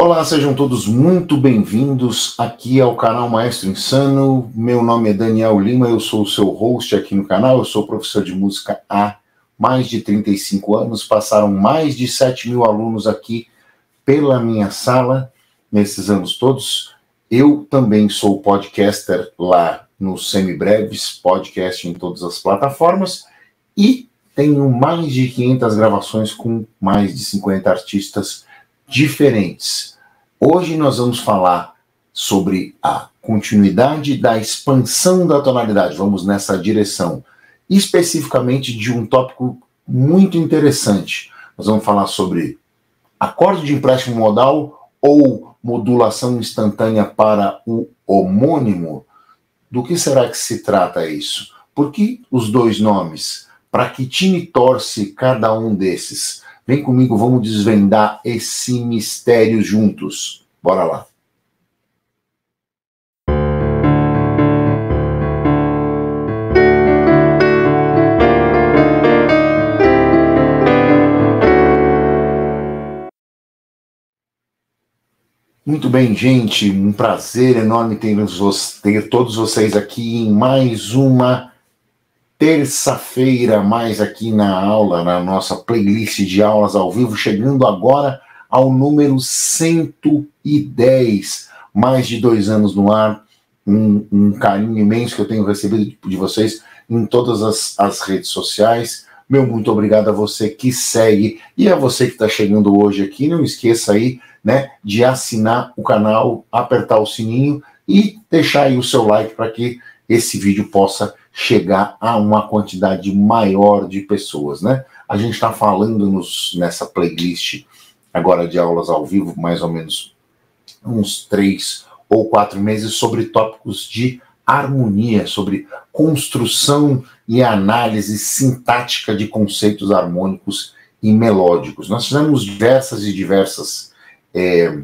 Olá, sejam todos muito bem-vindos aqui ao canal Maestro Insano. Meu nome é Daniel Lima, eu sou o seu host aqui no canal. Eu sou professor de música há mais de 35 anos. Passaram mais de 7 mil alunos aqui pela minha sala nesses anos todos. Eu também sou podcaster lá no Semibreves, podcast em todas as plataformas e tenho mais de 500 gravações com mais de 50 artistas diferentes. Hoje nós vamos falar sobre a continuidade da expansão da tonalidade. Vamos nessa direção, especificamente de um tópico muito interessante. Nós vamos falar sobre acorde de empréstimo modal ou modulação instantânea para o homônimo. Do que será que se trata isso? Por que os dois nomes? Para que time torce cada um desses? Vem comigo, vamos desvendar esse mistério juntos. Bora lá. Muito bem, gente. Um prazer enorme ter, ter todos vocês aqui em mais uma terça-feira, mais aqui na aula, na nossa playlist de aulas ao vivo, chegando agora ao número 110. Mais de dois anos no ar, um, um carinho imenso que eu tenho recebido de vocês em todas as, as redes sociais. Meu muito obrigado a você que segue e a você que está chegando hoje aqui. Não esqueça aí, né, de assinar o canal, apertar o sininho e deixar aí o seu like para que esse vídeo possa chegar a uma quantidade maior de pessoas, né? A gente está falando nos, nessa playlist agora de aulas ao vivo, mais ou menos uns três ou quatro meses, sobre tópicos de harmonia, sobre construção e análise sintática de conceitos harmônicos e melódicos. Nós fizemos diversas e diversas é,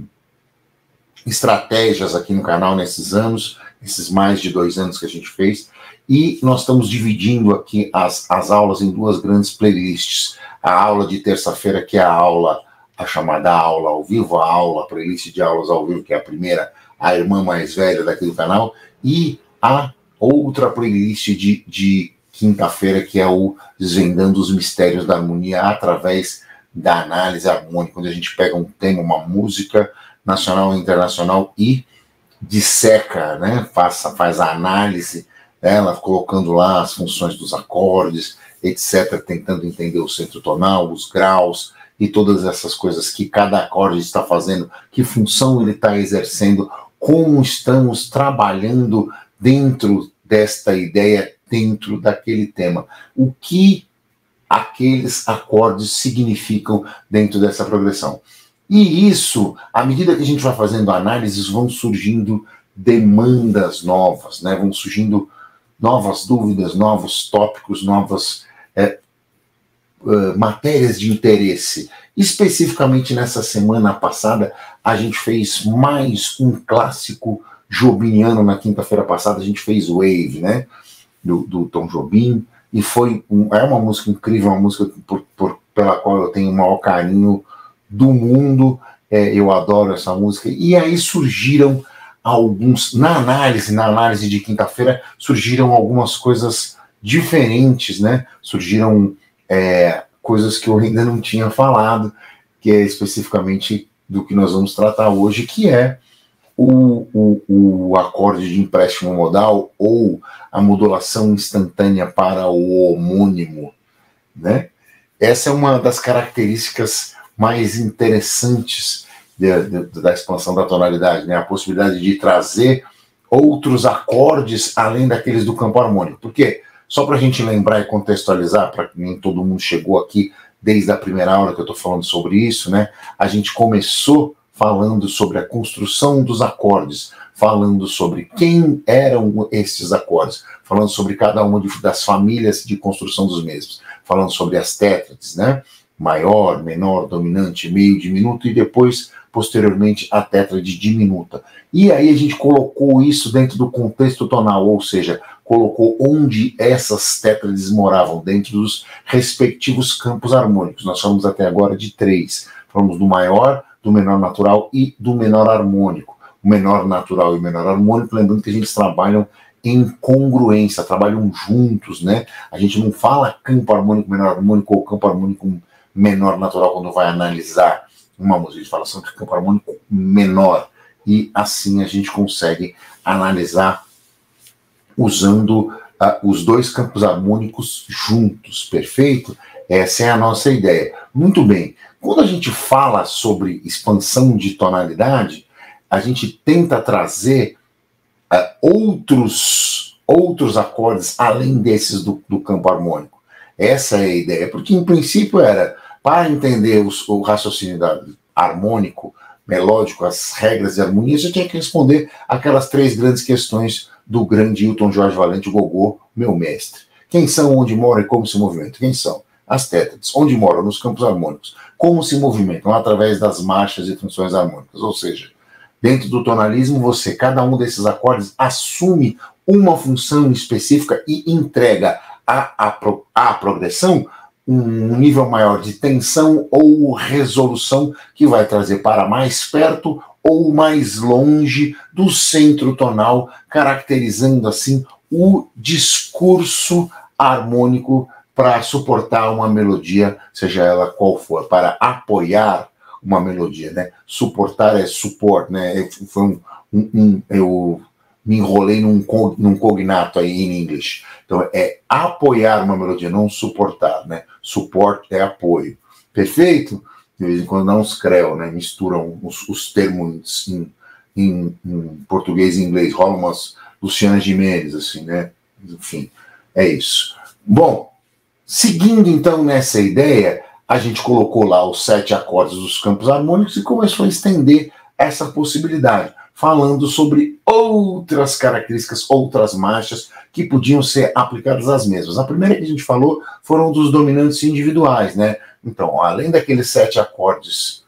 estratégias aqui no canal nesses anos, esses mais de dois anos que a gente fez, e nós estamos dividindo aqui as, as aulas em duas grandes playlists. A aula de terça-feira, que é a aula, a chamada aula ao vivo, a aula, a playlist de aulas ao vivo, que é a primeira, a irmã mais velha daqui do canal, e a outra playlist de, de quinta-feira, que é o Desvendando os Mistérios da Harmonia através da análise harmônica, quando a gente pega um tema, uma música nacional e internacional e disseca, né? Faz, faz a análise ela colocando lá as funções dos acordes, etc., tentando entender o centro tonal, os graus e todas essas coisas que cada acorde está fazendo, que função ele está exercendo, como estamos trabalhando dentro desta ideia, dentro daquele tema. O que aqueles acordes significam dentro dessa progressão. E isso, à medida que a gente vai fazendo análises, vão surgindo demandas novas, né? vão surgindo novas dúvidas, novos tópicos, novas é, uh, matérias de interesse. Especificamente nessa semana passada, a gente fez mais um clássico jobiniano na quinta-feira passada, a gente fez Wave, né? Do, do Tom Jobim, e foi um, é uma música incrível, uma música por, por, pela qual eu tenho o maior carinho do mundo, é, eu adoro essa música, e aí surgiram alguns, na análise, na análise de quinta-feira, surgiram algumas coisas diferentes, né? Surgiram é, coisas que eu ainda não tinha falado, que é especificamente do que nós vamos tratar hoje, que é o, o, o acorde de empréstimo modal ou a modulação instantânea para o homônimo, né? Essa é uma das características mais interessantes de, de, da expansão da tonalidade, né? a possibilidade de trazer outros acordes além daqueles do campo harmônico. Por quê? Só para a gente lembrar e contextualizar, para nem todo mundo chegou aqui desde a primeira aula que eu estou falando sobre isso, né? A gente começou falando sobre a construção dos acordes, falando sobre quem eram esses acordes, falando sobre cada uma das famílias de construção dos mesmos, falando sobre as tétrades, né? Maior, menor, dominante, meio, diminuto, e depois posteriormente a tétrade diminuta. E aí a gente colocou isso dentro do contexto tonal, ou seja, colocou onde essas tétrades moravam, dentro dos respectivos campos harmônicos. Nós falamos até agora de três. Falamos do maior, do menor natural e do menor harmônico. O menor natural e o menor harmônico, lembrando que a gente trabalham em congruência, trabalham juntos, né? A gente não fala campo harmônico menor harmônico ou campo harmônico menor natural quando vai analisar uma música, a gente fala sempre campo harmônico menor. E assim a gente consegue analisar usando uh, os dois campos harmônicos juntos, perfeito? Essa é a nossa ideia. Muito bem. Quando a gente fala sobre expansão de tonalidade, a gente tenta trazer uh, outros, outros acordes além desses do, do, campo harmônico. Essa é a ideia, porque em princípio era para entender os, o raciocínio da, harmônico, melódico, as regras de harmonia, você tinha que responder aquelas três grandes questões do grande Hilton Jorge Valente Gogô, meu mestre. Quem são, onde moram e como se movimentam? Quem são? As tétrades. Onde moram? Nos campos harmônicos. Como se movimentam? Através das marchas e funções harmônicas. Ou seja, Dentro do tonalismo, você, cada um desses acordes, assume uma função específica e entrega à, à progressão um nível maior de tensão ou resolução que vai trazer para mais perto ou mais longe do centro tonal, caracterizando assim o discurso harmônico para suportar uma melodia, seja ela qual for, para apoiar uma melodia, né? Suportar é support, né? Foi um, um, um eu me enrolei num, num cognato aí em inglês. Então é apoiar uma melodia, não suportar, né? Support é apoio. Perfeito? De vez em quando dá uns creu, né? Misturam os, os termos em, em, em, português e inglês, rolam umas Luciana Gimenez, assim, né? Enfim, é isso. Bom, seguindo então nessa ideia, a gente colocou lá os sete acordes dos campos harmônicos e começou a estender essa possibilidade, falando sobre outras características, outras marchas que podiam ser aplicadas às mesmas. A primeira que a gente falou foram dos dominantes individuais, né? Então, além daqueles sete acordes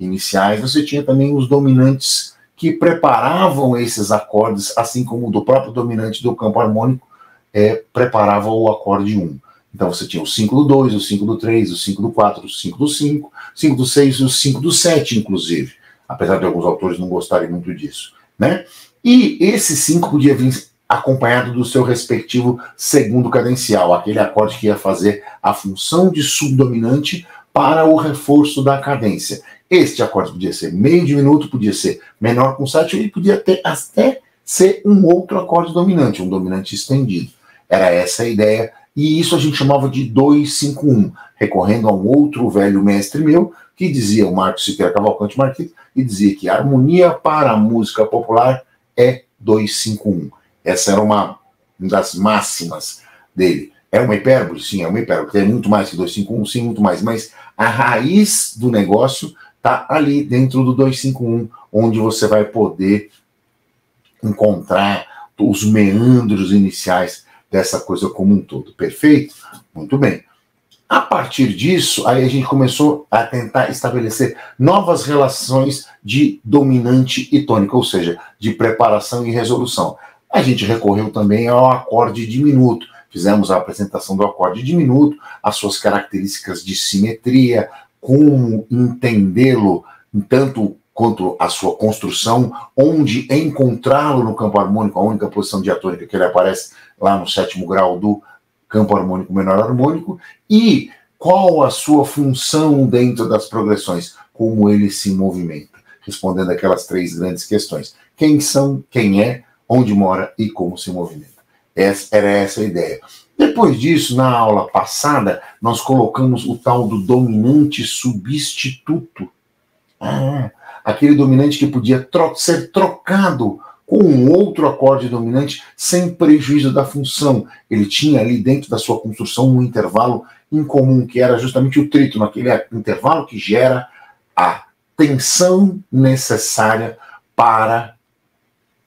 iniciais, você tinha também os dominantes que preparavam esses acordes, assim como o do próprio dominante do campo harmônico é, preparava o acorde 1. Então você tinha o 5 do 2, o 5 do 3, o 5 do 4, o 5 do 5, 5 do 6 e o 5 do 7, inclusive. Apesar de alguns autores não gostarem muito disso. Né? E esse 5 podia vir acompanhado do seu respectivo segundo cadencial, aquele acorde que ia fazer a função de subdominante para o reforço da cadência. Este acorde podia ser meio diminuto, podia ser menor com 7, e podia ter, até ser um outro acorde dominante, um dominante estendido. Era essa a ideia e isso a gente chamava de 251, recorrendo a um outro velho mestre meu, que dizia, o Marcos Siqueira Cavalcante Marquito, e dizia que a harmonia para a música popular é 251. Essa era uma das máximas dele. É uma hipérbole? Sim, é uma hipérbole. Tem muito mais que 251, sim, muito mais. Mas a raiz do negócio está ali dentro do 251, onde você vai poder encontrar os meandros iniciais dessa coisa como um todo. Perfeito? Muito bem. A partir disso, aí a gente começou a tentar estabelecer novas relações de dominante e tônica, ou seja, de preparação e resolução. A gente recorreu também ao acorde diminuto. Fizemos a apresentação do acorde diminuto, as suas características de simetria, como entendê-lo, tanto quanto a sua construção, onde encontrá-lo no campo harmônico, a única posição diatônica que ele aparece lá no sétimo grau do campo harmônico menor harmônico, e qual a sua função dentro das progressões, como ele se movimenta, respondendo aquelas três grandes questões: quem são, quem é, onde mora e como se movimenta. Essa, era essa a ideia. Depois disso, na aula passada, nós colocamos o tal do dominante substituto. Ah, aquele dominante que podia tro ser trocado com um outro acorde dominante sem prejuízo da função. Ele tinha ali dentro da sua construção um intervalo incomum, que era justamente o trítono, aquele intervalo que gera a tensão necessária para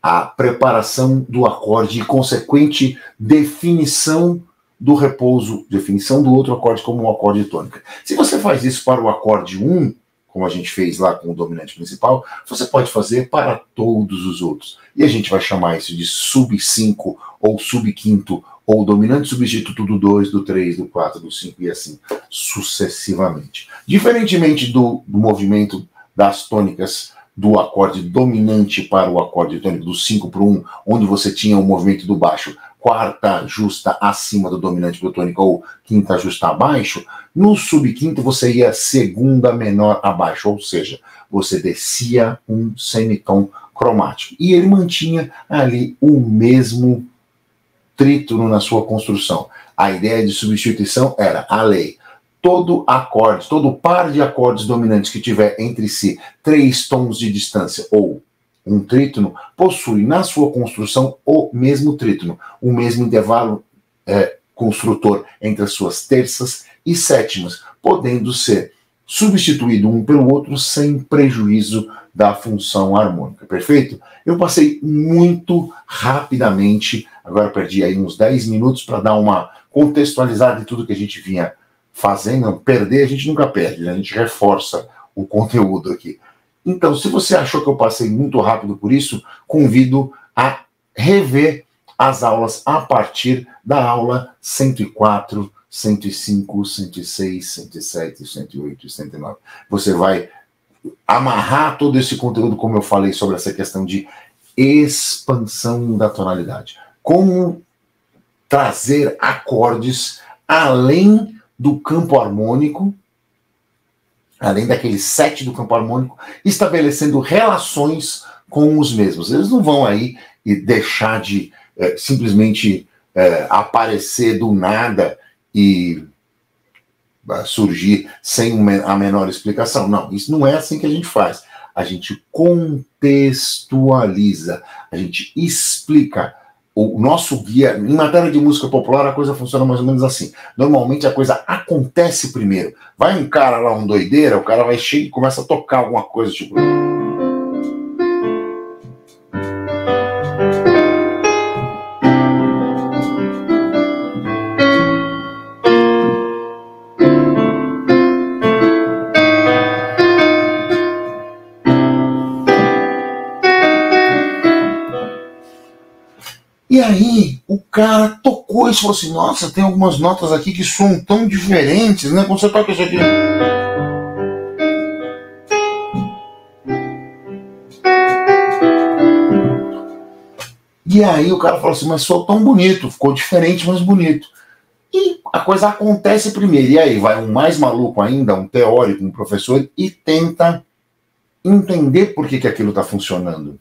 a preparação do acorde e consequente definição do repouso, definição do outro acorde como um acorde tônica. Se você faz isso para o acorde 1, como a gente fez lá com o dominante principal, você pode fazer para todos os outros. E a gente vai chamar isso de sub-5 ou sub-quinto, ou dominante substituto do 2, do 3, do 4, do 5 e assim sucessivamente. Diferentemente do, do movimento das tônicas do acorde dominante para o acorde tônico, do 5 para o 1, onde você tinha o movimento do baixo quarta justa acima do dominante plutônico ou quinta justa abaixo, no subquinto você ia segunda menor abaixo, ou seja, você descia um semitom cromático. E ele mantinha ali o mesmo trítono na sua construção. A ideia de substituição era a lei. Todo acorde, todo par de acordes dominantes que tiver entre si três tons de distância ou um trítono possui na sua construção o mesmo trítono, o mesmo intervalo é, construtor entre as suas terças e sétimas, podendo ser substituído um pelo outro sem prejuízo da função harmônica. Perfeito? Eu passei muito rapidamente, agora perdi aí uns 10 minutos para dar uma contextualizada de tudo que a gente vinha fazendo. Perder a gente nunca perde, né? a gente reforça o conteúdo aqui. Então, se você achou que eu passei muito rápido por isso, convido a rever as aulas a partir da aula 104, 105, 106, 107, 108 e 109. Você vai amarrar todo esse conteúdo, como eu falei, sobre essa questão de expansão da tonalidade. Como trazer acordes além do campo harmônico além daquele sete do campo harmônico, estabelecendo relações com os mesmos. Eles não vão aí e deixar de é, simplesmente é, aparecer do nada e uh, surgir sem a menor explicação. Não, isso não é assim que a gente faz. A gente contextualiza, a gente explica o nosso guia, em matéria de música popular, a coisa funciona mais ou menos assim. Normalmente a coisa acontece primeiro. Vai um cara lá, um doideira, o cara vai cheio e começa a tocar alguma coisa, tipo. E aí o cara tocou e falou assim: Nossa, tem algumas notas aqui que são tão diferentes, né? Quando você toca isso aqui. E aí o cara falou assim: Mas sou tão bonito, ficou diferente, mas bonito. E a coisa acontece primeiro. E aí vai um mais maluco ainda, um teórico, um professor, e tenta entender por que, que aquilo está funcionando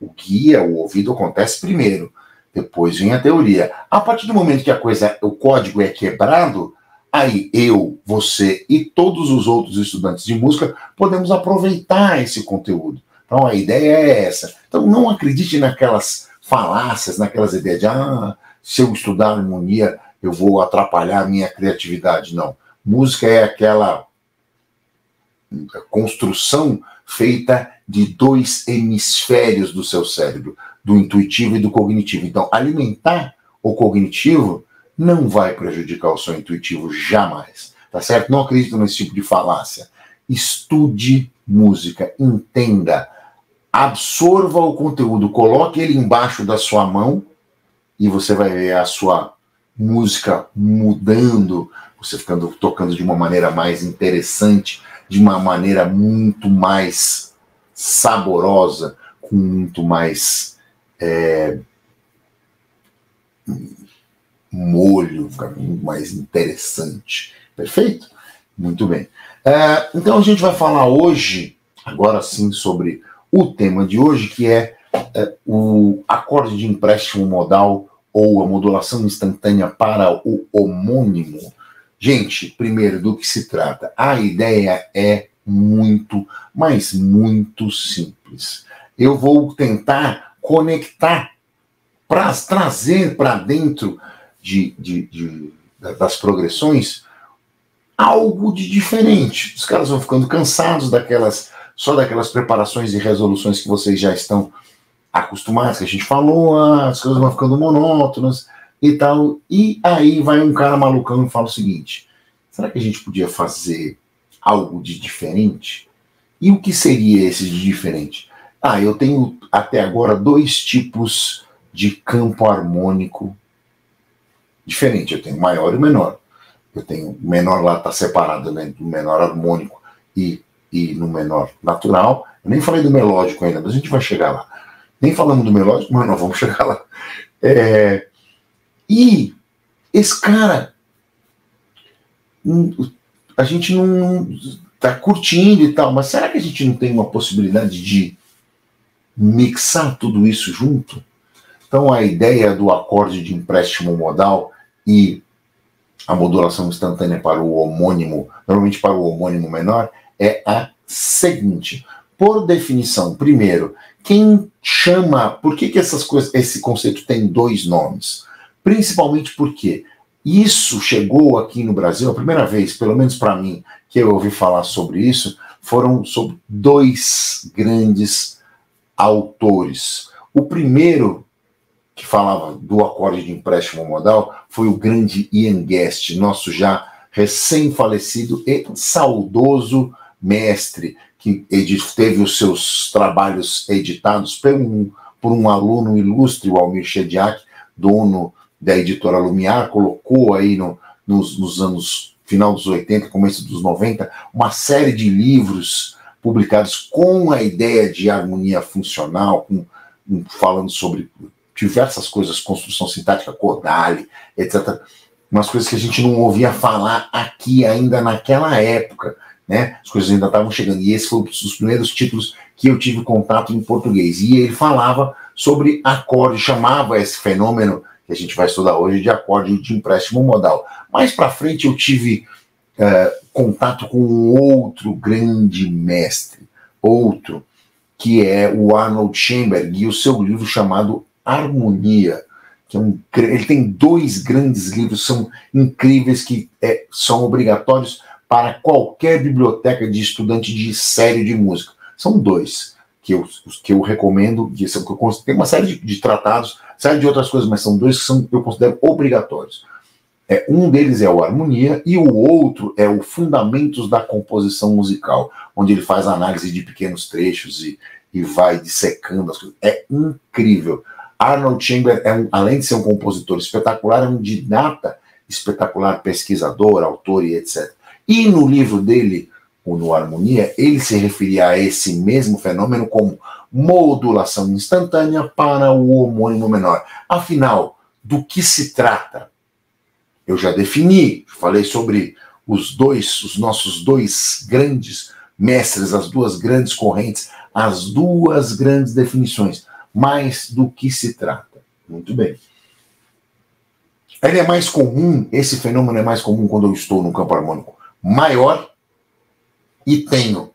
o guia, o ouvido acontece primeiro, depois vem a teoria. A partir do momento que a coisa, o código é quebrado, aí eu, você e todos os outros estudantes de música podemos aproveitar esse conteúdo. Então a ideia é essa. Então não acredite naquelas falácias, naquelas ideias de ah, se eu estudar harmonia eu vou atrapalhar a minha criatividade. Não. Música é aquela construção feita de dois hemisférios do seu cérebro, do intuitivo e do cognitivo. Então, alimentar o cognitivo não vai prejudicar o seu intuitivo jamais. Tá certo? Não acredito nesse tipo de falácia. Estude música, entenda, absorva o conteúdo, coloque ele embaixo da sua mão e você vai ver a sua música mudando, você ficando tocando de uma maneira mais interessante, de uma maneira muito mais saborosa, com muito mais é, molho, muito mais interessante. Perfeito? Muito bem. É, então a gente vai falar hoje, agora sim, sobre o tema de hoje, que é, é o acorde de empréstimo modal ou a modulação instantânea para o homônimo Gente, primeiro, do que se trata? A ideia é muito, mas muito simples. Eu vou tentar conectar para trazer para dentro de, de, de, das progressões algo de diferente. Os caras vão ficando cansados daquelas só daquelas preparações e resoluções que vocês já estão acostumados, que a gente falou, ah, as coisas vão ficando monótonas e tal. E aí vai um cara malucão e fala o seguinte: será que a gente podia fazer algo de diferente? E o que seria esse de diferente? Ah, eu tenho até agora dois tipos de campo harmônico diferente. Eu tenho maior e menor. Eu tenho o menor lá está separado né, do menor harmônico e e no menor natural. Eu nem falei do melódico ainda, mas a gente vai chegar lá. Nem falamos do melódico, mas nós vamos chegar lá. É, e esse cara, hum, a gente não está curtindo e tal, mas será que a gente não tem uma possibilidade de mixar tudo isso junto? Então a ideia do acorde de empréstimo modal e a modulação instantânea para o homônimo, normalmente para o homônimo menor, é a seguinte. Por definição, primeiro, quem chama, por que, que essas coisas, esse conceito tem dois nomes? Principalmente porque isso chegou aqui no Brasil, a primeira vez, pelo menos para mim, que eu ouvi falar sobre isso, foram sobre dois grandes autores. O primeiro que falava do acorde de empréstimo modal foi o grande Ian Guest, nosso já recém-falecido e saudoso mestre, que teve os seus trabalhos editados por um, por um aluno ilustre, o Almir Shediak, dono da editora Lumiar, colocou aí no, nos, nos anos final dos 80, começo dos 90, uma série de livros publicados com a ideia de harmonia funcional, com, falando sobre diversas coisas, construção sintática, Kodali, etc. Umas coisas que a gente não ouvia falar aqui ainda naquela época, né? As coisas ainda estavam chegando. E esse foi um dos primeiros títulos que eu tive contato em português. E ele falava sobre acorde, chamava esse fenômeno que a gente vai estudar hoje de acorde de empréstimo modal. Mais para frente eu tive uh, contato com outro grande mestre, outro que é o Arnold Schoenberg e o seu livro chamado Harmonia, que é um, ele tem dois grandes livros, são incríveis, que é, são obrigatórios para qualquer biblioteca de estudante de série de música. São dois que eu, que eu recomendo, que são, tem uma série de, de, tratados, série de outras coisas, mas são dois que são, eu considero obrigatórios. É, um deles é o Harmonia e o outro é o Fundamentos da Composição Musical, onde ele faz análise de pequenos trechos e, e vai dissecando as coisas. É incrível. Arnold Chamber, é um, além de ser um compositor espetacular, é um didata espetacular, pesquisador, autor e etc. E no livro dele, o No Harmonia, ele se referia a esse mesmo fenômeno como modulação instantânea para o homônimo menor. Afinal, do que se trata? Eu já defini, falei sobre os dois, os nossos dois grandes mestres, as duas grandes correntes, as duas grandes definições mais do que se trata. Muito bem. Ele é mais comum, esse fenômeno é mais comum quando eu estou no campo harmônico maior e tenho,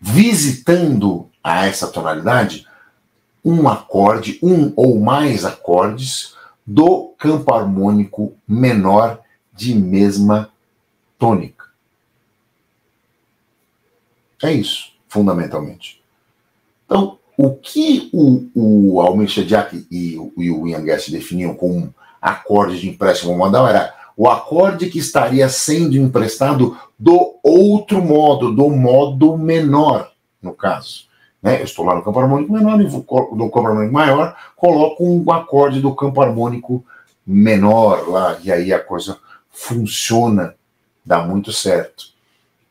visitando a essa tonalidade, um acorde, um ou mais acordes do campo harmônico menor de mesma tônica. É isso, fundamentalmente. Então, o que o, o Almir Shediak e, e o Ian Guest definiam como acorde de empréstimo modal era o acorde que estaria sendo emprestado do outro modo, do modo menor, no caso. Né? Eu estou lá no campo harmônico menor, no campo harmônico maior, coloco um acorde do campo harmônico menor lá, e aí a coisa funciona, dá muito certo.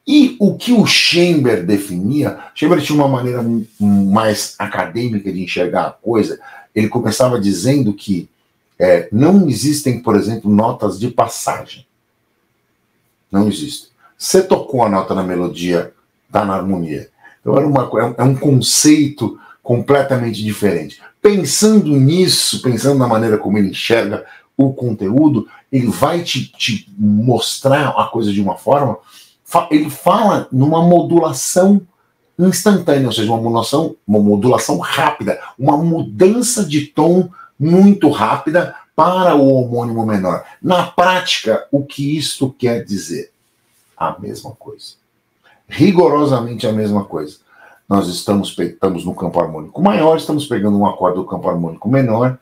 E o que o Chamber definia, Chamber tinha uma maneira mais acadêmica de enxergar a coisa. Ele começava dizendo que é, não existem, por exemplo, notas de passagem. Não existe. Você tocou a nota na melodia, está na harmonia. Então era uma, é um conceito completamente diferente. Pensando nisso, pensando na maneira como ele enxerga o conteúdo, ele vai te, te mostrar a coisa de uma forma ele fala numa modulação instantânea, ou seja, uma modulação, uma modulação rápida, uma mudança de tom muito rápida para o homônimo menor. Na prática, o que isto quer dizer? A mesma coisa. Rigorosamente a mesma coisa. Nós estamos, estamos no campo harmônico maior, estamos pegando um acorde do campo harmônico menor,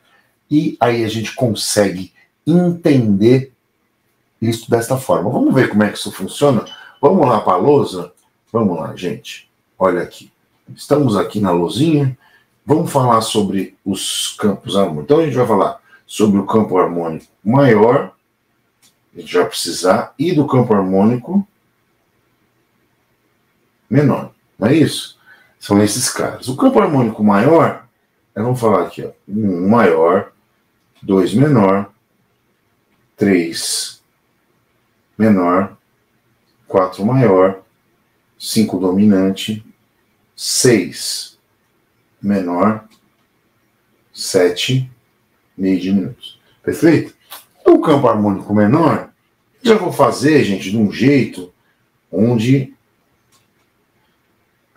e aí a gente consegue entender isso desta forma. Vamos ver como é que isso funciona? Vamos lá para a lousa? Vamos lá, gente. Olha aqui. Estamos aqui na lousinha. Vamos falar sobre os campos harmônicos. Então a gente vai falar sobre o campo harmônico maior, a gente vai precisar, e do campo harmônico menor. Não é isso? São esses caras. O campo harmônico maior, vamos falar aqui, ó, um maior, dois menor, três menor, quatro maior, cinco dominante, seis menor, sete meio diminutos. Perfeito? O campo harmônico menor, já vou fazer, gente, de um jeito onde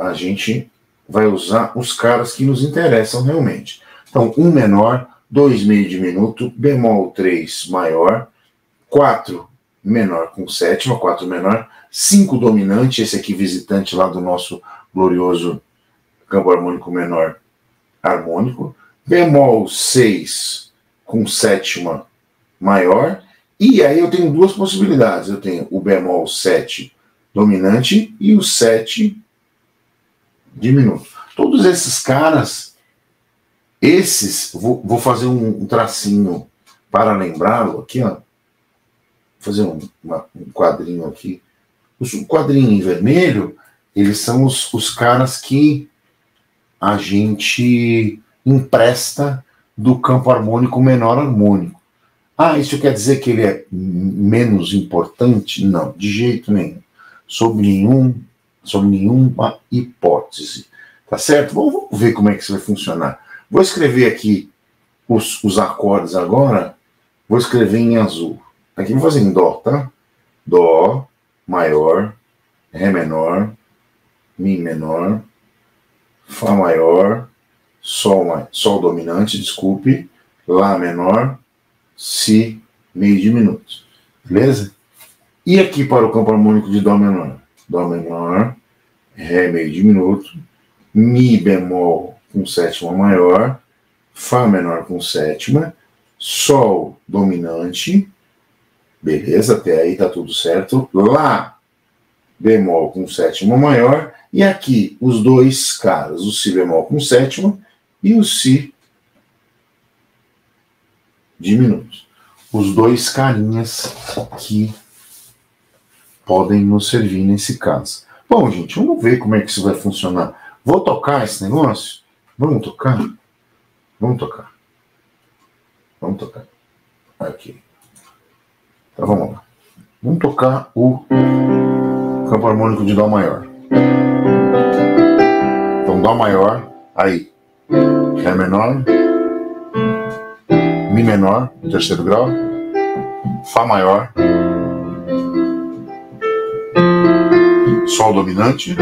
a gente vai usar os caras que nos interessam realmente. Então, um menor, dois meio diminuto, bemol 3 maior, 4 menor com sétima, 4 menor, 5 dominante, esse aqui visitante lá do nosso glorioso campo harmônico menor harmônico, bemol 6 com sétima maior, e aí eu tenho duas possibilidades. Eu tenho o bemol 7 dominante e o 7 diminuto. Todos esses caras, esses, vou, vou fazer um, um tracinho para lembrá-lo aqui, ó. Vou fazer um, uma, um quadrinho aqui. O quadrinho em vermelho, eles são os, os caras que a gente empresta do campo harmônico menor harmônico. Ah, isso quer dizer que ele é menos importante? Não, de jeito nenhum. Sob nenhum, sob nenhuma hipótese. Tá certo? Vamos, ver como é que isso vai funcionar. Vou escrever aqui os, os acordes agora. Vou escrever em azul. Aqui vou fazer em Dó, tá? Dó maior, Ré menor, Mi menor, Fá maior, Sol, Sol dominante, desculpe, Lá menor, Si meio diminuto. Beleza? E aqui para o campo harmônico de Dó menor? Dó menor, Ré meio diminuto, Mi bemol com sétima maior, Fá menor com sétima, Sol dominante, beleza, até aí tá tudo certo. Lá bemol com sétima maior, e aqui os dois caras, o Si bemol com sétima e o Si diminuto. Os dois carinhas que podem nos servir nesse caso. Bom, gente, vamos ver como é que isso vai funcionar. Vou tocar esse negócio? Vamos tocar? Vamos tocar. Vamos tocar. Aqui. Então vamos lá. Vamos tocar o campo harmônico de Dó maior. Então Dó maior, aí. Ré menor. Mi menor, terceiro grau. Fá maior. Sol dominante.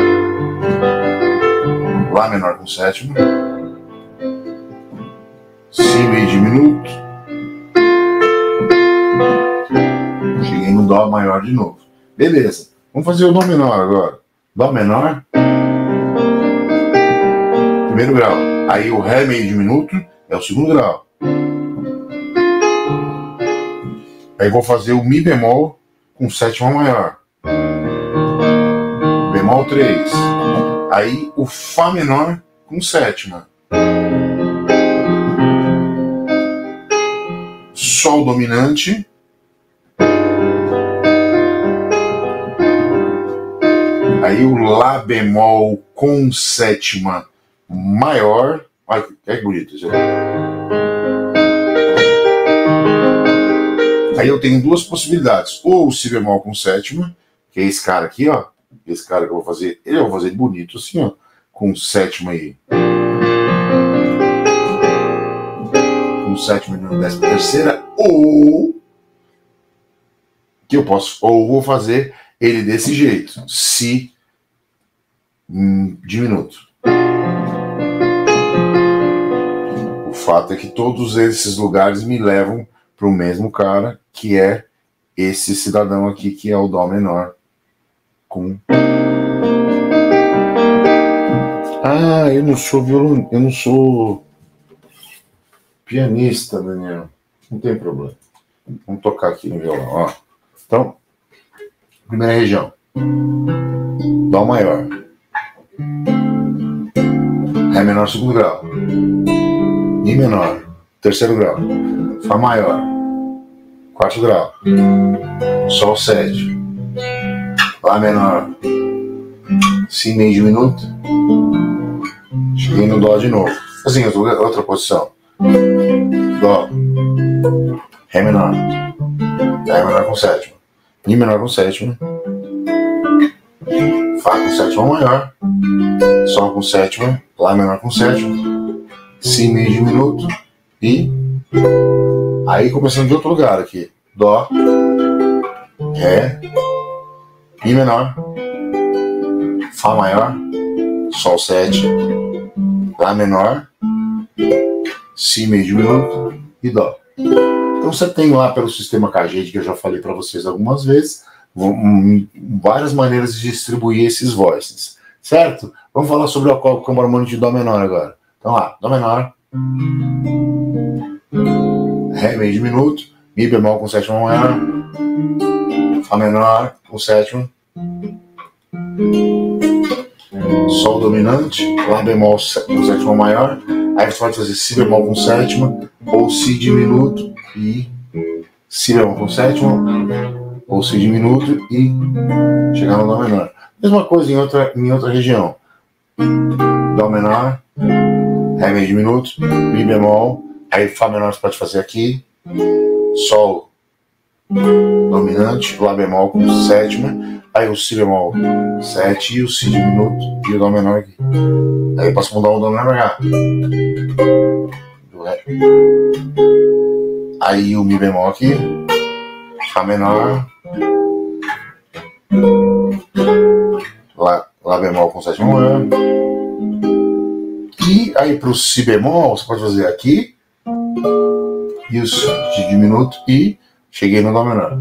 Lá menor com sétima. Si meio diminuto. Cheguei no Dó maior de novo. Beleza. Vamos fazer o Dó menor agora. Dó menor. Primeiro grau. Aí o Ré meio diminuto é o segundo grau. Aí vou fazer o Mi bemol com sétima maior. Bemol 3. Aí o Fá menor com sétima. Sol dominante. Aí o Lá bemol com sétima maior. Olha que bonito isso. Aí eu tenho duas possibilidades. Ou o Si bemol com sétima, que é esse cara aqui, ó esse cara que eu vou fazer, eu vou fazer bonito assim, ó, com sétima aí. Com sétima e décima terceira, ou que eu posso, ou vou fazer ele desse jeito, si hum, diminuto. O fato é que todos esses lugares me levam para o mesmo cara, que é esse cidadão aqui, que é o Dó menor com. Ah, eu não sou violon, eu não sou pianista, Daniel. Não tem problema. Vamos tocar aqui no violão, ó. Então, primeira região. Dó maior. Ré menor, segundo grau. Mi menor, terceiro grau. Fá maior, quarto grau. Sol sétimo. Lá menor, Si meio diminuto. Cheguei no Dó de novo. Assim, outra posição. Dó. Ré menor. Ré menor com sétima. Mi menor com sétima. Fá com sétima maior. Sol com sétima. Lá menor com sétima. Si meio diminuto. E. Aí começando de outro lugar aqui. Dó. Ré. Mi menor. Fá maior. Sol 7. Lá menor. Si meio diminuto. E Dó. Então você tem lá pelo sistema Caged, que eu já falei para vocês algumas vezes, várias maneiras de distribuir esses voices, certo? Vamos falar sobre o campo harmônico de Dó menor agora. Então lá, Dó menor, Ré meio diminuto, Mi bemol com sétima maior, Fá menor com sétima, Sol dominante, Lá bemol com sétima maior, aí você pode fazer Si bemol com sétima, ou Si diminuto e Si bemol com sétima, ou Si diminuto e chegar no Dó menor. Mesma coisa em outra, em outra região. Dó menor, Ré meio diminuto, Mi bemol, aí Fá menor você pode fazer aqui, Sol dominante, Lá bemol com sétima, aí o Si bemol 7 e o Si diminuto e o Dó menor aqui. Aí eu posso mudar o Dó menor pra cá. Aí o Mi bemol aqui, Fá menor, Lá, lá bemol com sétima maior. E aí para o Si bemol, você pode fazer aqui, e o Si diminuto, e cheguei no Dó menor.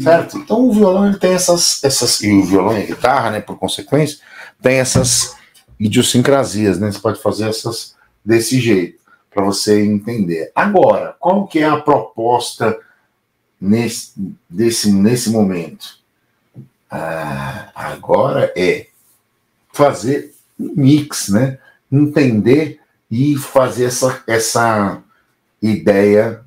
Certo? Então o violão ele tem essas, essas. E o violão e a guitarra, né, por consequência, tem essas idiosincrasias, né? Você pode fazer essas desse jeito para você entender. Agora, qual que é a proposta nesse, desse, nesse momento? Ah, agora é fazer um mix, né? Entender e fazer essa, essa ideia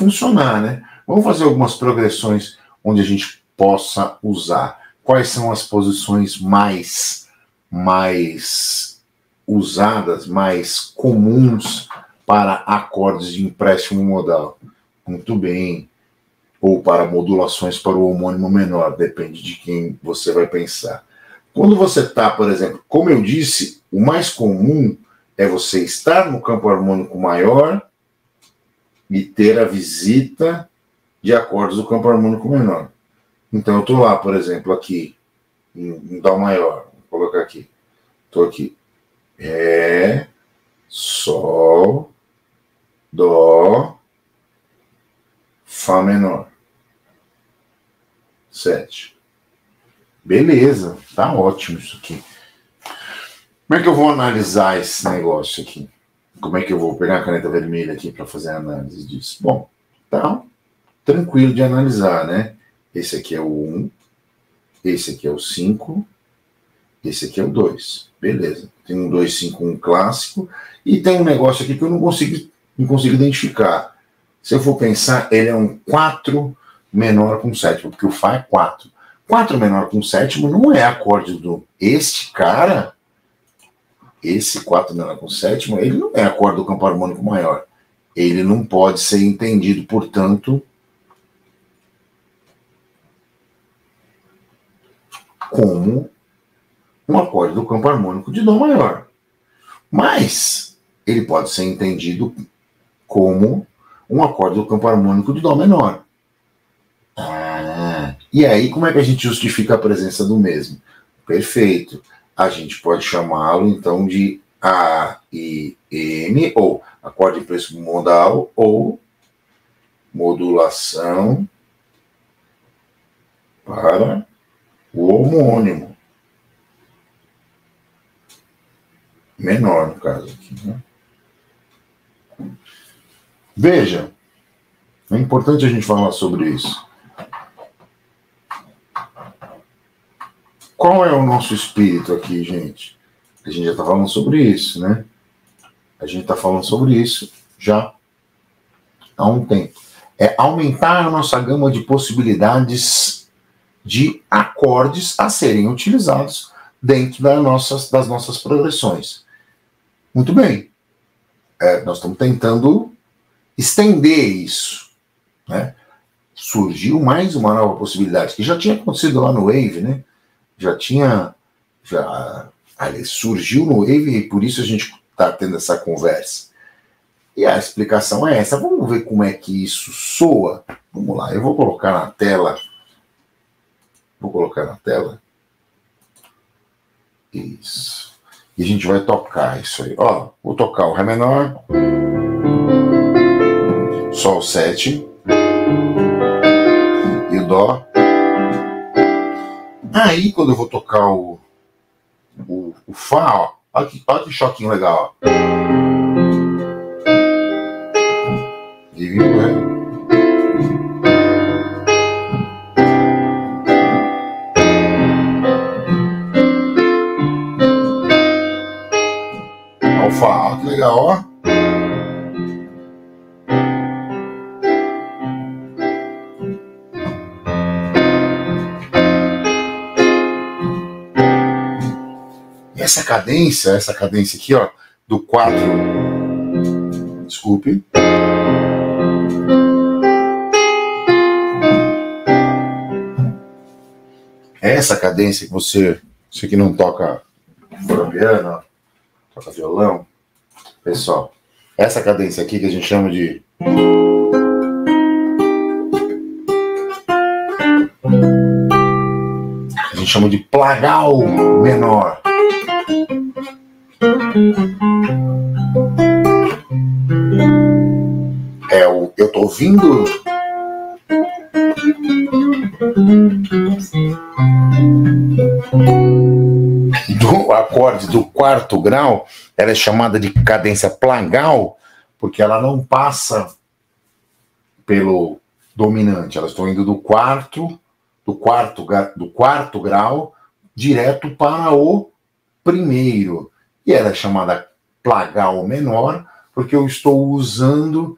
funcionar, né? Vamos fazer algumas progressões onde a gente possa usar. Quais são as posições mais mais usadas, mais comuns para acordes de empréstimo modal. Muito bem. Ou para modulações para o homônimo menor, depende de quem você vai pensar. Quando você está, por exemplo, como eu disse, o mais comum é você estar no campo harmônico maior e ter a visita de acordes do campo harmônico menor. Então eu estou lá, por exemplo, aqui, em, em Dó maior, vou colocar aqui. Estou aqui. Ré, Sol, Dó, Fá menor. Sete. Beleza, tá ótimo isso aqui. Como é que eu vou analisar esse negócio aqui? Como é que eu vou pegar a caneta vermelha aqui para fazer a análise disso? Bom, tá tranquilo de analisar, né? Esse aqui é o 1, esse aqui é o 5, esse aqui é o 2. Beleza. Tem um 2, 5, 1 clássico. E tem um negócio aqui que eu não consigo, não consigo identificar. Se eu for pensar, ele é um 4 menor com sétimo, porque o Fá é 4. 4 menor com sétimo não é acorde do. Este cara, esse 4 menor com sétimo, ele não é acorde do campo harmônico maior. Ele não pode ser entendido, portanto, como um acorde do campo harmônico de Dó maior. Mas ele pode ser entendido como um acorde do campo harmônico de Dó menor. Ah, e aí, como é que a gente justifica a presença do mesmo? Perfeito. A gente pode chamá-lo então de A e M, ou acorde em preço modal, ou modulação para o homônimo. Menor, no caso aqui. Né? Veja, é importante a gente falar sobre isso. Qual é o nosso espírito aqui, gente? A gente já está falando sobre isso, né? A gente está falando sobre isso já há um tempo. É aumentar a nossa gama de possibilidades de acordes a serem utilizados dentro das nossas, das nossas progressões. Muito bem. É, nós estamos tentando estender isso. Né? Surgiu mais uma nova possibilidade, que já tinha acontecido lá no Wave, né? Já tinha. Já, ali, surgiu no Wave e por isso a gente está tendo essa conversa. E a explicação é essa. Vamos ver como é que isso soa. Vamos lá, eu vou colocar na tela. Vou colocar na tela. Isso. E a gente vai tocar isso aí. Ó, vou tocar o Ré menor. Sol 7. E o Dó. Aí, quando eu vou tocar o, o, o Fá, ó, olha que, olha que choquinho legal. Ó. E, né? Alfa, que legal, ó. Essa cadência, essa cadência aqui, ó, do 4. Desculpe. Essa cadência que você, você que não toca piano, toca violão, pessoal, essa cadência aqui que a gente chama de a gente chama de plagal menor. É o eu tô ouvindo do acorde do quarto grau, ela é chamada de cadência plagal, porque ela não passa pelo dominante, elas estão indo do quarto, do quarto, do quarto grau direto para o primeiro. E ela é chamada plagal menor, porque eu estou usando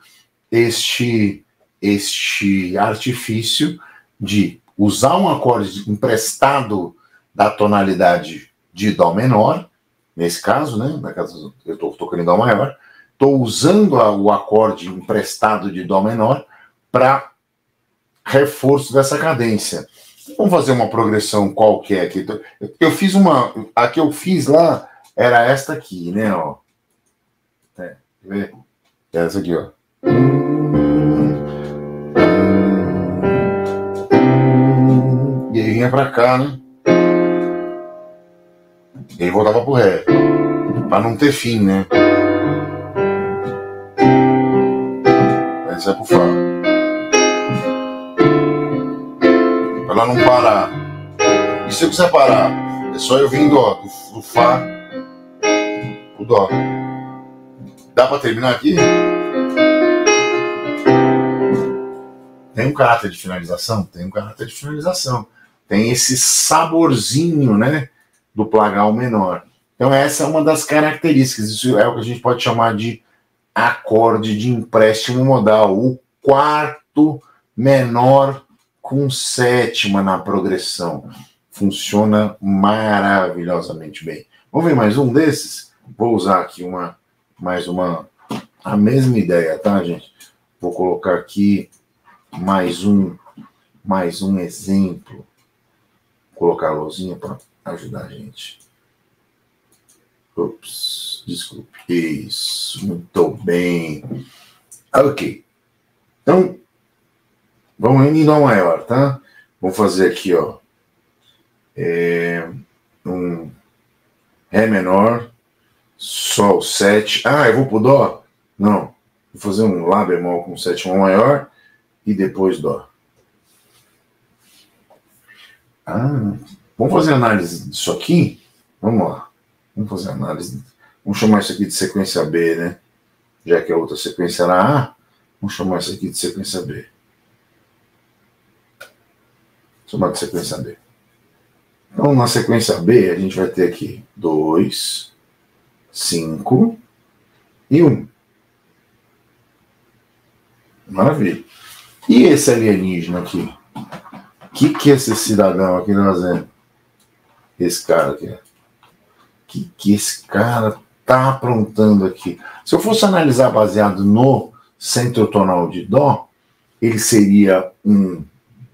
este este artifício de usar um acorde emprestado da tonalidade de Dó menor, nesse caso, né? Na caso, eu estou tocando Dó maior, estou usando a, o acorde emprestado de Dó menor para reforço dessa cadência. Vamos fazer uma progressão qualquer aqui. Eu fiz uma. A que eu fiz lá era esta aqui, né? Ó. É, ver? Essa aqui, ó. E aí vinha pra cá, né? E aí voltava pro Ré. Pra não ter fim, né? Essa é pro Fá. Pra ela não parar. E se eu quiser parar? É só eu vindo, ó, do, do Fá Dó. Dá pra terminar aqui? Tem um caráter de finalização? Tem um caráter de finalização. Tem esse saborzinho, né? Do plagal menor. Então, essa é uma das características. Isso é o que a gente pode chamar de acorde de empréstimo modal. O quarto menor com sétima na progressão. Funciona maravilhosamente bem. Vamos ver mais um desses? Vou usar aqui uma, mais uma, a mesma ideia, tá, gente? Vou colocar aqui mais um, mais um exemplo. Vou colocar a luzinha para ajudar a gente. Ups, desculpe. Isso, muito bem. Ok. Então, vamos em Dó maior, tá? Vou fazer aqui, ó. É, um Ré menor, Sol 7. Ah, eu vou pro Dó? Não. Vou fazer um Lá bemol com sétima maior e depois Dó. Ah, vamos fazer análise disso aqui? Vamos lá. Vamos fazer análise. Vamos chamar isso aqui de sequência B, né? Já que a outra sequência era A, vamos chamar isso aqui de sequência B. Chamar de sequência B. Então, na sequência B, a gente vai ter aqui 2, 5 e 1. Um. Maravilha. E esse alienígena aqui? que que esse cidadão aqui tá fazendo? Esse cara aqui. que que esse cara tá aprontando aqui? Se eu fosse analisar baseado no centro tonal de dó, ele seria um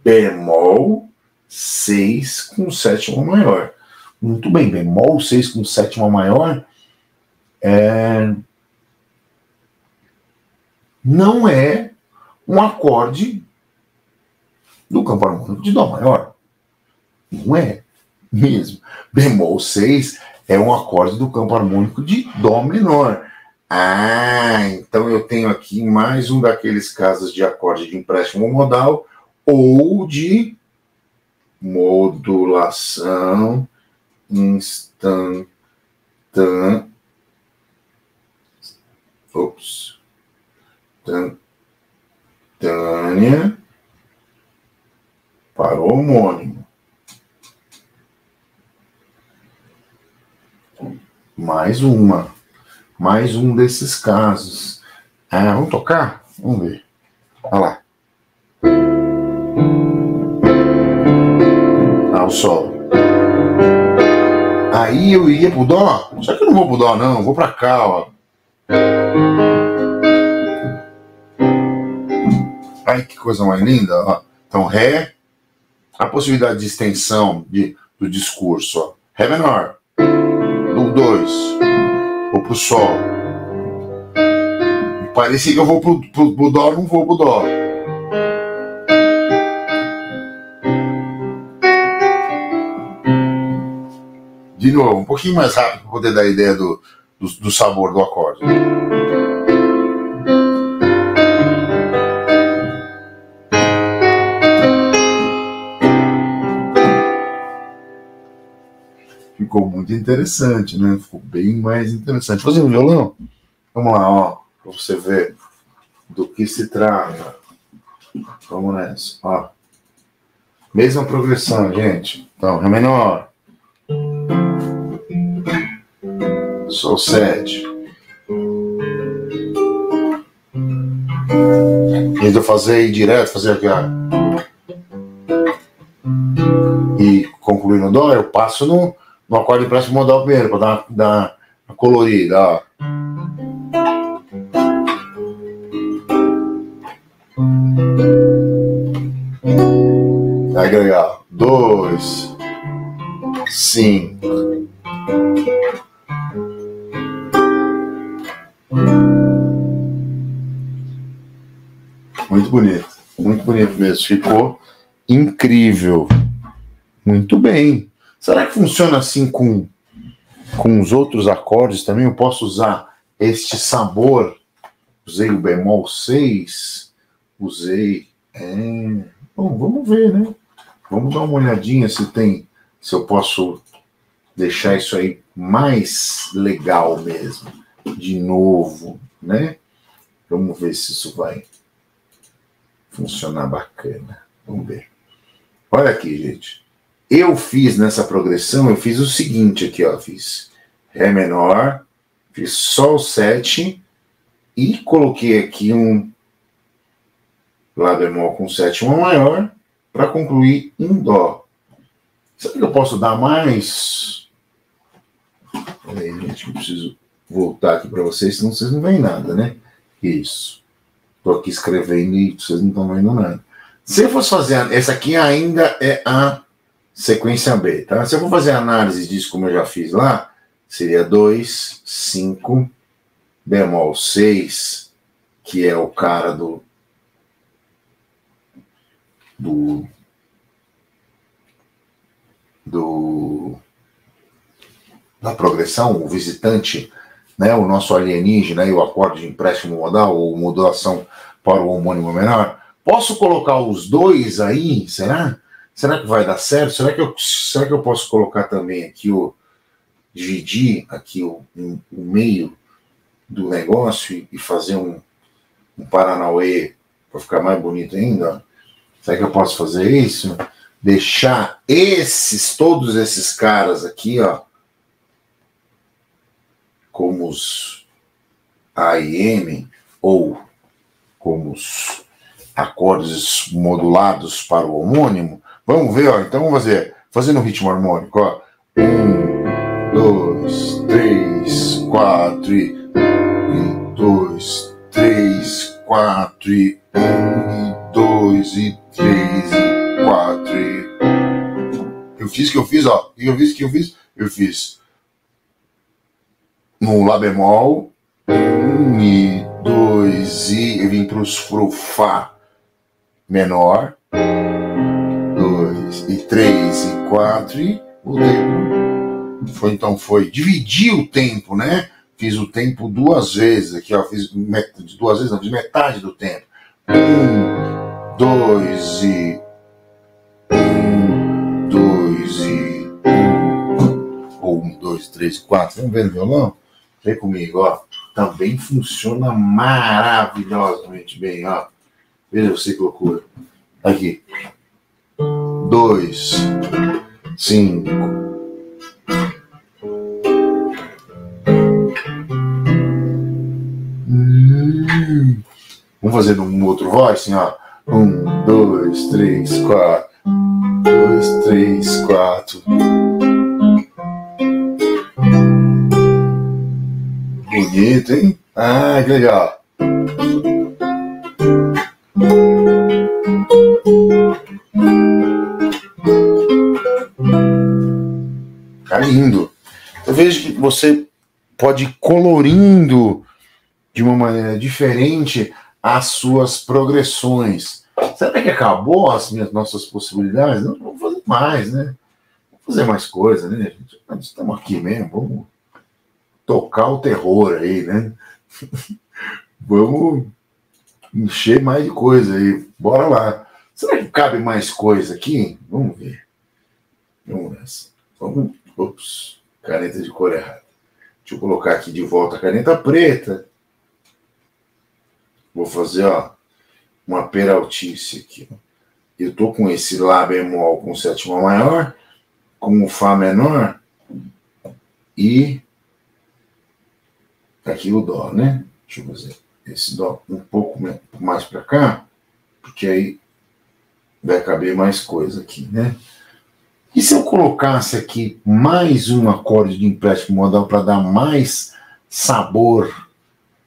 bemol 6 com sétima maior. Muito bem, bemol 6 com sétima maior é... não é um acorde do campo harmônico de Dó maior. Não é mesmo. Bemol 6 é um acorde do campo harmônico de Dó menor. Ah, então eu tenho aqui mais um daqueles casos de acorde de empréstimo modal ou de modulação instantânea. Ops. Instantânea para o homônimo. Mais uma. Mais um desses casos. Ah, vamos tocar? Vamos ver. Olha lá. Ah, o sol. Aí eu ia pro dó. Só que eu não vou pro dó, não. Eu vou pra cá, ó. Ai, que coisa mais linda. Ó. Então, Ré, a possibilidade de extensão de, do discurso. Ó. Ré menor, do 2, vou pro Sol. Parecia que eu vou pro, pro, pro Dó, não vou pro Dó. De novo, um pouquinho mais rápido para poder dar a ideia do, do, do sabor do acorde. ficou muito interessante, né? Ficou bem mais interessante. Fazendo um violão? Vamos lá, ó, para você ver do que se trata. Vamos nessa, ó. Mesma progressão, gente. Então, Ré menor. Sol 7. Em vez de eu fazer ir direto, fazer aqui, ó. E concluir no Dó, eu passo no no acorde empréstimo modal primeiro, para dar, dar uma colorida, ó. Aí legal. Dois, cinco. Muito bonito, muito bonito mesmo. Ficou incrível. Muito bem. Será que funciona assim com, com os outros acordes também? Eu posso usar este sabor. Usei o bemol 6, usei. É... Bom, vamos ver, né? Vamos dar uma olhadinha se tem, se eu posso deixar isso aí mais legal mesmo. De novo, né? Vamos ver se isso vai funcionar bacana. Vamos ver. Olha aqui, gente. Eu fiz nessa progressão, eu fiz o seguinte aqui, ó, fiz Ré menor, fiz Sol 7 e coloquei aqui um Lá bemol com sétima maior para concluir em Dó. Será que eu posso dar mais? Peraí, gente, eu preciso voltar aqui para vocês, senão vocês não veem nada, né? Isso. Estou aqui escrevendo e vocês não estão vendo nada. Se eu fosse fazer, essa aqui ainda é a sequência B, tá? Se eu for fazer análise disso como eu já fiz lá, seria 2, 5, bemol 6, que é o cara do do do da progressão, o visitante, né, o nosso alienígena e o acorde de empréstimo modal ou modulação para o homônimo menor. Posso colocar os dois aí, será? Será que vai dar certo? Será que eu, será que eu posso colocar também aqui o dividir aqui o, o meio do negócio e, fazer um, um Paranauê para ficar mais bonito ainda? Será que eu posso fazer isso? Deixar esses, todos esses caras aqui, ó, como os AIM ou como os acordes modulados para o homônimo. Vamos ver, ó. Então vamos fazer, fazendo o ritmo harmônico, ó. Um, dois, três, quatro e, e dois, três, quatro e um, e dois, e três, e quatro e... Eu fiz o que eu fiz, ó. Eu fiz o que eu fiz? Eu fiz no Lá bemol, um e dois e eu vim para o Fá menor, dois e três e quatro e tempo foi então foi dividir o tempo, né? Fiz o tempo duas vezes aqui, ó, fiz duas vezes, não, fiz metade do tempo. Um, dois e um, dois e um, um, dois, três, quatro. Vamos ver no violão? Vem comigo, ó. Também funciona maravilhosamente bem, ó. Veja você que loucura. Aqui. Dois. Cinco. Hum. Vamos fazer num outro voz, assim, ó. Um, dois, três, quatro. Dois, três, quatro. Bonito, hein? Ah, que legal. Tá lindo. Eu vejo que você pode ir colorindo de uma maneira diferente as suas progressões. Será que acabou as minhas nossas possibilidades? Não, vamos fazer mais, né? Vamos fazer mais coisa, né? Estamos aqui mesmo, vamos tocar o terror aí, né? vamos encher mais de coisa aí. Bora lá. Será que cabe mais coisa aqui? Vamos ver. Vamos nessa. Vamos. Ops, caneta de cor errada. Deixa eu colocar aqui de volta a caneta preta. Vou fazer, ó, uma peraltice aqui. Eu tô com esse Lá bemol com sétima maior, com o Fá menor e aqui o Dó, né? Deixa eu fazer esse Dó um pouco mais para cá, porque aí vai caber mais coisa aqui, né? E se eu colocasse aqui mais um acorde de empréstimo modal para dar mais sabor,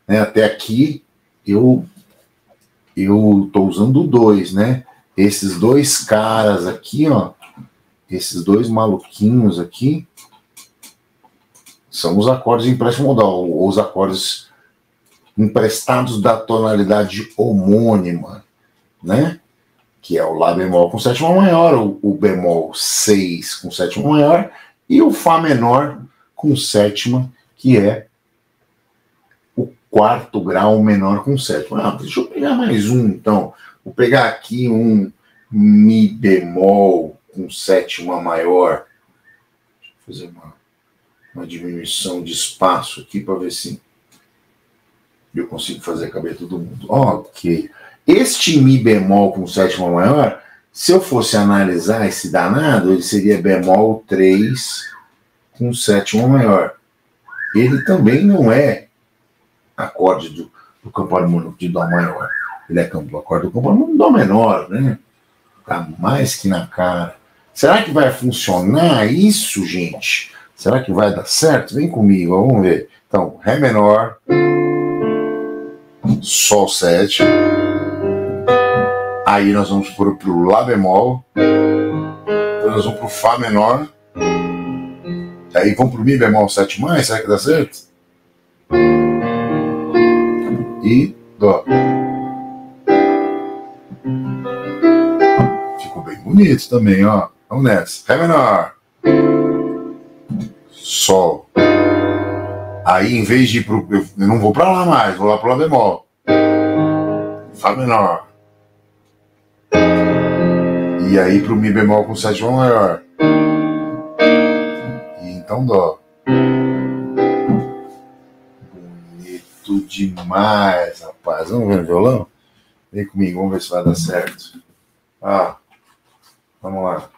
né? Até aqui eu eu estou usando dois, né? Esses dois caras aqui, ó, esses dois maluquinhos aqui, são os acordes de empréstimo modal, ou os acordes emprestados da tonalidade homônima, né? Que é o Lá bemol com sétima maior, o, bemol 6 com sétima maior e o Fá menor com sétima, que é o quarto grau menor com sétima. Ah, deixa eu pegar mais um, então. Vou pegar aqui um Mi bemol com sétima maior. Deixa eu fazer uma, uma diminuição de espaço aqui para ver se eu consigo fazer caber todo mundo. Ok. Este Mi bemol com sétima maior, se eu fosse analisar esse danado, ele seria bemol 3 com sétima maior. Ele também não é acorde do, do campo harmônico de Dó maior. Ele é campo, acorde do campo harmônico de Dó menor, né? Tá mais que na cara. Será que vai funcionar isso, gente? Será que vai dar certo? Vem comigo, vamos ver. Então, Ré menor. Sol 7. Aí nós vamos para o Lá bemol. Depois nós vamos para o Fá menor. Aí vamos para o Mi bemol 7 mais, será que dá certo? E Dó. Ficou bem bonito também, ó. Vamos nessa. Ré menor. Sol. Aí, em vez de ir pro. Eu não vou para lá mais, vou lá pro Lá bemol. Fá menor. E aí pro Mi bemol com sétima maior. E então Dó. Bonito demais, rapaz. Vamos ver o violão? Vem comigo, vamos ver se vai dar certo. Ah, vamos lá.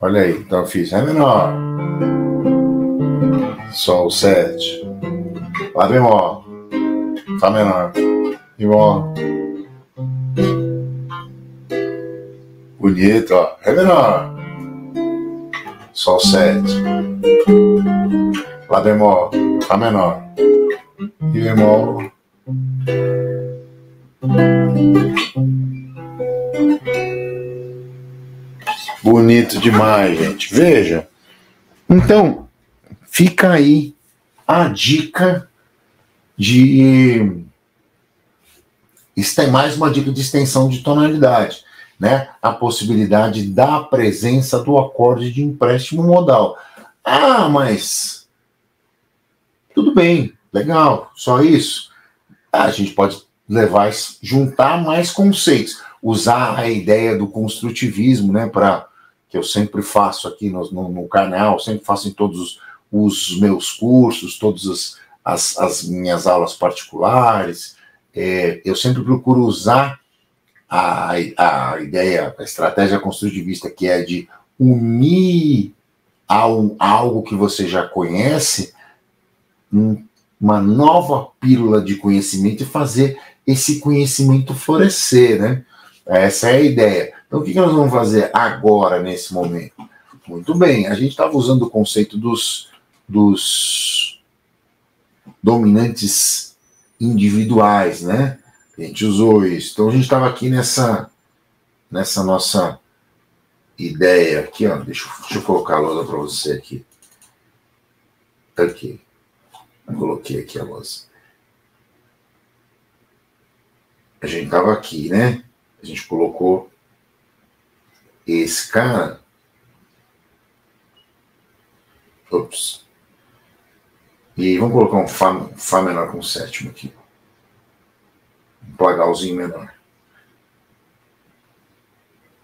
Olha aí, então eu fiz Ré menor, Sol 7, Lá bemol, Fá menor. Mi bemol. Bonito, ó. Ré menor. Sol 7. Lá bemol. Fá menor. Mi bemol. Bonito demais, gente. Veja. Então, fica aí a dica de. Isso tem mais uma dica de extensão de tonalidade, né? A possibilidade da presença do acorde de empréstimo modal. Ah, mas. Tudo bem, legal, só isso. A gente pode levar, juntar mais conceitos, usar a ideia do construtivismo, né, para que eu sempre faço aqui no, no, no, canal, sempre faço em todos os meus cursos, todas as, as, as minhas aulas particulares. É, eu sempre procuro usar a, a ideia, a estratégia construtivista, que é de unir ao, algo que você já conhece, um, uma nova pílula de conhecimento e fazer esse conhecimento florescer, né? Essa é a ideia. Então, o que, nós vamos fazer agora, nesse momento? Muito bem, a gente estava usando o conceito dos, dos dominantes individuais, né? A gente usou isso. Então, a gente estava aqui nessa, nessa nossa ideia aqui, ó. Deixa, deixa eu colocar a lousa para você aqui. Aqui. Eu coloquei aqui a lousa. A gente estava aqui, né? A gente colocou esse cara. Ops. E vamos colocar um Fá, Fá menor com sétimo aqui. Um plagalzinho menor.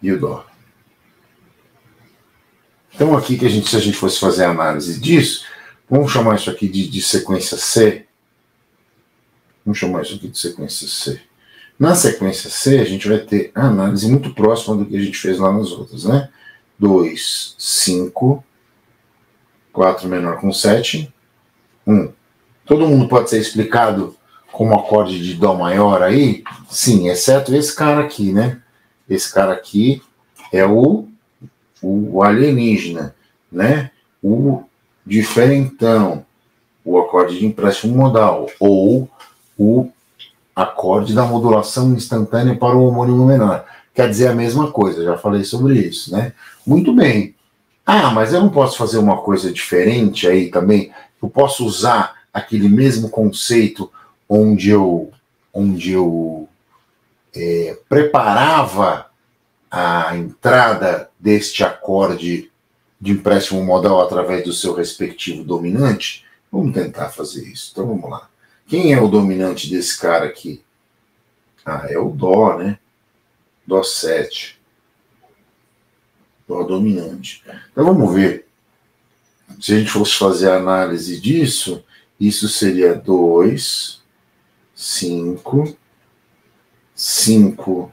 E o Dó. Então, aqui que a gente, se a gente fosse fazer a análise disso, vamos chamar isso aqui de, de sequência C. Vamos chamar isso aqui de sequência C. Na sequência C, a gente vai ter a análise muito próxima do que a gente fez lá nas outras, né? 2, 5, 4 menor com 7, 1. Todo mundo pode ser explicado como acorde de Dó maior aí? Sim, exceto esse cara aqui, né? Esse cara aqui é o, o alienígena, né? O diferentão, o acorde de empréstimo modal, ou o acorde da modulação instantânea para o homônimo menor. Quer dizer a mesma coisa, já falei sobre isso, né? Muito bem. Ah, mas eu não posso fazer uma coisa diferente aí também? Eu posso usar aquele mesmo conceito onde eu, onde eu é, preparava a entrada deste acorde de empréstimo modal através do seu respectivo dominante? Vamos tentar fazer isso. Então vamos lá. Quem é o dominante desse cara aqui? Ah, é o Dó, né? Dó 7. Dó dominante. Então vamos ver. Se a gente fosse fazer a análise disso, isso seria 2, 5, 5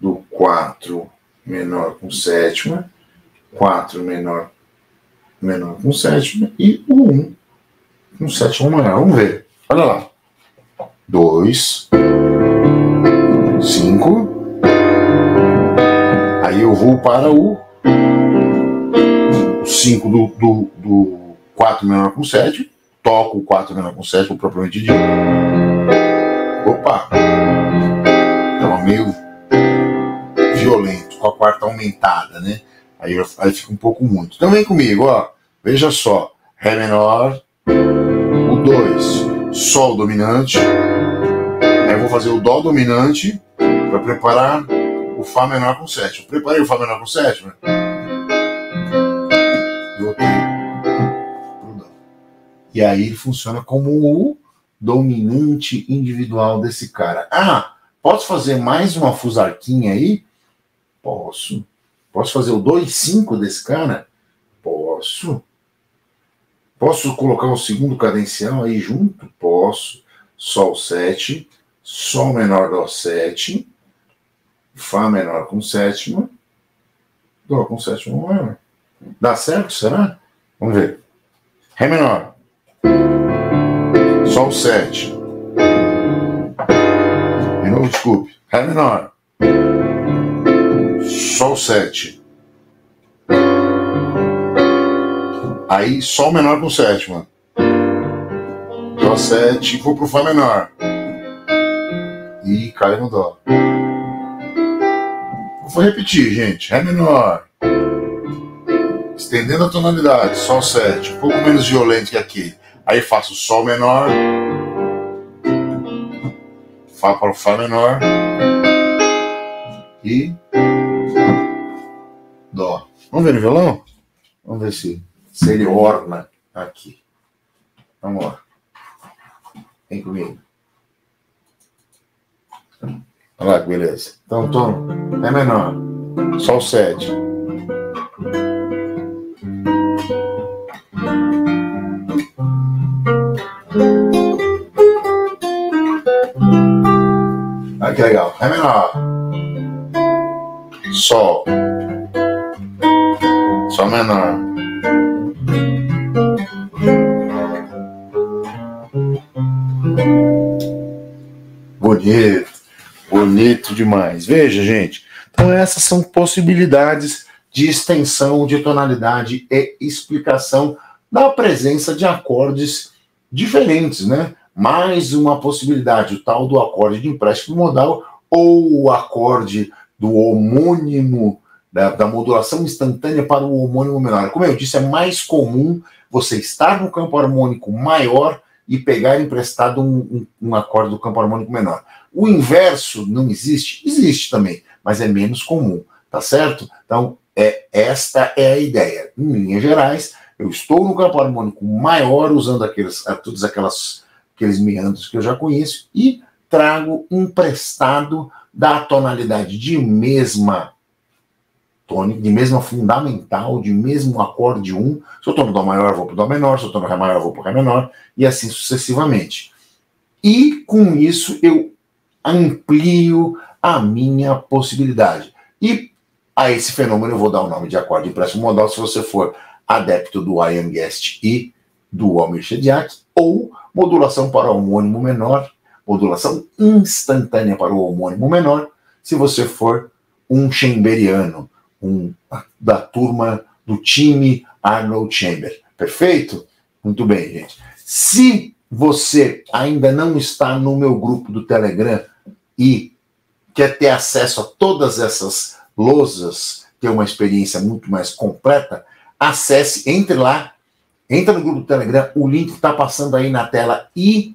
do 4 menor com sétima, 4 menor, menor com sétima e o 1 um sétimo maior. Vamos ver. Olha lá. Dois. Cinco. Aí eu vou para o. cinco do, do, do 4 menor com 7. Toco o 4 menor com 7, propriamente dito. Opa! Estava meio violento, com a quarta aumentada, né? Aí, aí fica um pouco muito. Então vem comigo, ó. Veja só. Ré menor, 2, Sol dominante. Aí eu vou fazer o Dó dominante para preparar o Fá menor com sétima. Preparei o Fá menor com sétima. E aí ele funciona como o dominante individual desse cara. Ah, posso fazer mais uma fusarquinha aí? Posso. Posso fazer o 2,5 desse cara? Posso. Posso colocar o segundo cadencial aí junto? Posso. Sol 7, Sol menor Dó 7, Fá menor com sétima, Dó com sétima maior. Dá certo, será? Vamos ver. Ré menor. Sol 7. Oh, desculpe. Ré menor. Sol 7. Aí Sol menor com sétima. Dó 7, vou pro Fá menor. E cai no Dó. Vou repetir, gente. Ré menor. Estendendo a tonalidade, Sol 7, um pouco menos violento que aqui. Aí faço Sol menor, Fá para o Fá menor e Dó. Vamos ver no violão? Vamos ver se, se ele orna aqui. Vamos lá. Vem comigo. Olha lá que beleza. Então, tom é menor. Sol 7. Ah, que legal. Ré menor. Sol. Sol menor. Bonito. Bonito demais. Veja, gente. Então, essas são possibilidades de extensão de tonalidade e explicação da presença de acordes diferentes, né? mais uma possibilidade, o tal do acorde de empréstimo modal ou o acorde do homônimo, da, da, modulação instantânea para o homônimo menor. Como eu disse, é mais comum você estar no campo harmônico maior e pegar emprestado um, um, um acorde do campo harmônico menor. O inverso não existe? Existe também, mas é menos comum, tá certo? Então, é, esta é a ideia. Em linhas gerais, eu estou no campo harmônico maior usando aqueles, todas aquelas aqueles meandros que eu já conheço, e trago emprestado da tonalidade de mesma tônica, de mesma fundamental, de mesmo acorde 1. Se eu no Dó maior, vou para Dó menor, se eu no Ré maior, vou para Ré menor, e assim sucessivamente. E com isso eu amplio a minha possibilidade. E a esse fenômeno eu vou dar o nome de acorde empréstimo modal se você for adepto do I Am Guest e do Almir Shediak, ou modulação para o homônimo menor, modulação instantânea para o homônimo menor, se você for um chamberiano, um da turma do time Arnold Chamber. Perfeito? Muito bem, gente. Se você ainda não está no meu grupo do Telegram e quer ter acesso a todas essas lousas, ter uma experiência muito mais completa, acesse, entre lá Entra no grupo do Telegram, o link está passando aí na tela e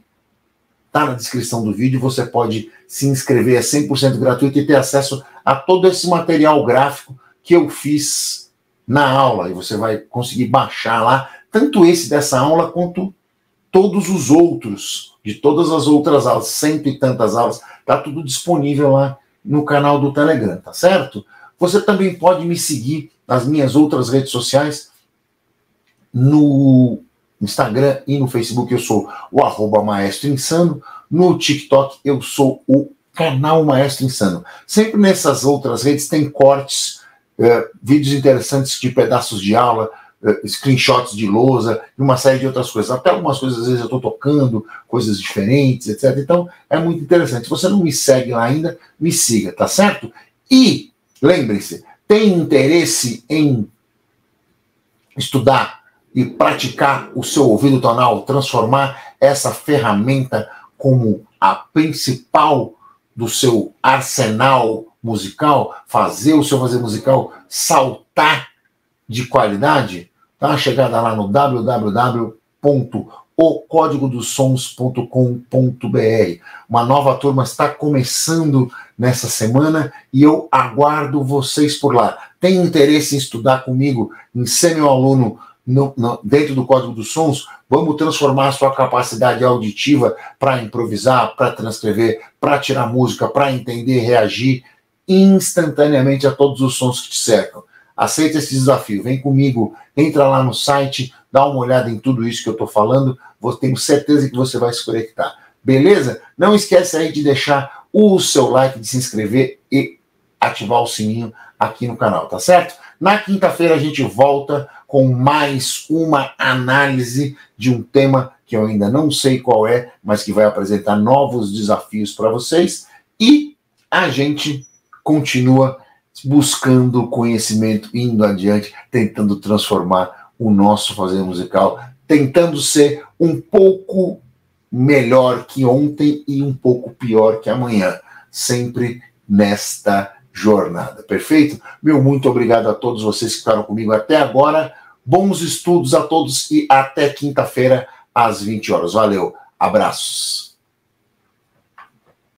está na descrição do vídeo. Você pode se inscrever, é 100% gratuito e ter acesso a todo esse material gráfico que eu fiz na aula. E você vai conseguir baixar lá, tanto esse dessa aula quanto todos os outros, de todas as outras aulas, cento e tantas aulas. Está tudo disponível lá no canal do Telegram, tá certo? Você também pode me seguir nas minhas outras redes sociais no Instagram e no Facebook eu sou o arroba Maestro Insano. No TikTok eu sou o canal Maestro Insano. Sempre nessas outras redes tem cortes, eh, vídeos interessantes de pedaços de aula, eh, screenshots de lousa e uma série de outras coisas. Até algumas coisas, às vezes, eu estou tocando, coisas diferentes, etc. Então, é muito interessante. Se você não me segue lá ainda, me siga, tá certo? E, lembre-se, tem interesse em estudar e praticar o seu ouvido tonal, transformar essa ferramenta como a principal do seu arsenal musical, fazer o seu fazer musical saltar de qualidade, dá uma chegada lá no www.ocódigodosons.com.br. Uma nova turma está começando nessa semana e eu aguardo vocês por lá. Tem interesse em estudar comigo, em ser meu aluno no, no, dentro do código dos sons, vamos transformar a sua capacidade auditiva para improvisar, para transcrever, para tirar música, para entender, reagir instantaneamente a todos os sons que te cercam. Aceita esse desafio, vem comigo, entra lá no site, dá uma olhada em tudo isso que eu estou falando, vou, tenho certeza que você vai se conectar. Beleza? Não esquece aí de deixar o seu like, de se inscrever e ativar o sininho aqui no canal, tá certo? Na quinta-feira a gente volta com mais uma análise de um tema que eu ainda não sei qual é, mas que vai apresentar novos desafios para vocês. e a gente continua buscando conhecimento, indo adiante, tentando transformar o nosso fazer musical, tentando ser um pouco melhor que ontem e um pouco pior que amanhã, sempre nesta jornada. Perfeito? Meu muito obrigado a todos vocês que ficaram comigo até agora. Bons estudos a todos e até quinta-feira às 20 horas. Valeu. Abraços.